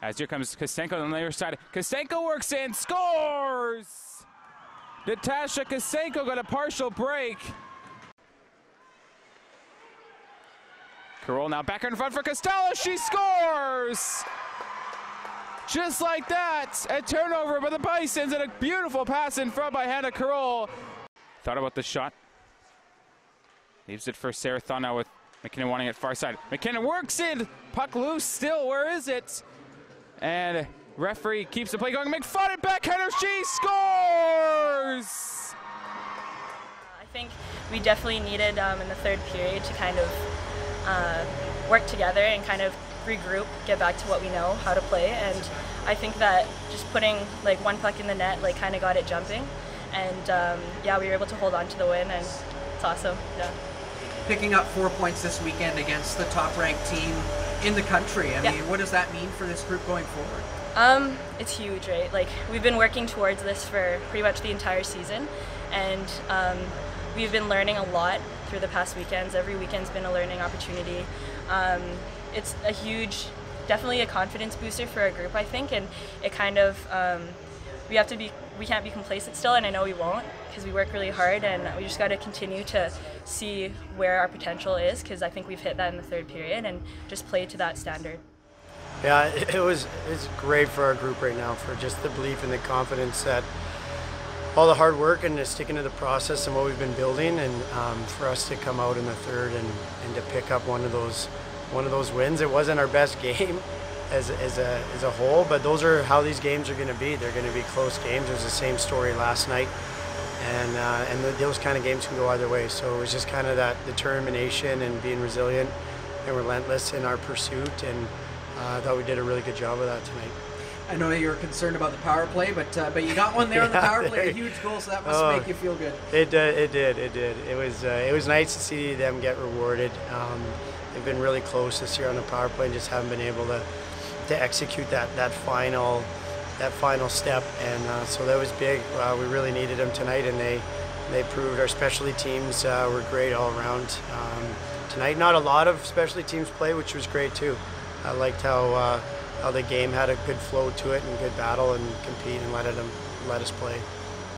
As here comes Kostenko on the other side. Kostenko works in, scores! Natasha Kostenko got a partial break. Carroll now back in front for Costello. She scores! Just like that, a turnover by the Bisons and a beautiful pass in front by Hannah Carroll. Thought about the shot. Leaves it for Sarah Thon with McKinnon wanting it far side. McKinnon works in, puck loose still. Where is it? And referee keeps the play going. McFadden backhander. She scores! I think we definitely needed um, in the third period to kind of uh, work together and kind of regroup, get back to what we know, how to play. And I think that just putting like one puck in the net like kind of got it jumping. And um, yeah, we were able to hold on to the win, and it's awesome. Yeah. Picking up four points this weekend against the top-ranked team in the country. I Yeah. mean, what does that mean for this group going forward? Um, it's huge, right? Like we've been working towards this for pretty much the entire season, and um, we've been learning a lot through the past weekends. Every weekend's been a learning opportunity. Um, it's a huge, definitely a confidence booster for our group, I think, and it kind of um, we have to be we can't be complacent still, and I know we won't because we work really hard, and we just got to continue to see where our potential is because I think we've hit that in the third period and just play to that standard. Yeah, it was it's great for our group right now for just the belief and the confidence that all the hard work and sticking to the process and what we've been building, and um, for us to come out in the third and, and to pick up one of those one of those wins. It wasn't our best game as, as a as a whole, but those are how these games are going to be. They're going to be close games. It was the same story last night, and uh, and the, those kind of games can go either way. So it was just kind of that determination and being resilient and relentless in our pursuit, and uh, I thought we did a really good job of that tonight. I know you were concerned about the power play, but uh, but you got one there on the power play, a huge goal, so that must Oh. make you feel good. It uh, it did it did it was uh, it was nice to see them get rewarded. Um, they've been really close this year on the power play and just haven't been able to to execute that that final that final step and uh, so that was big. Uh, we really needed them tonight and they they proved our specialty teams uh, were great all around um, tonight. Not a lot of specialty teams play, which was great too. I liked how uh, how the game had a good flow to it and good battle and compete and let it let us play.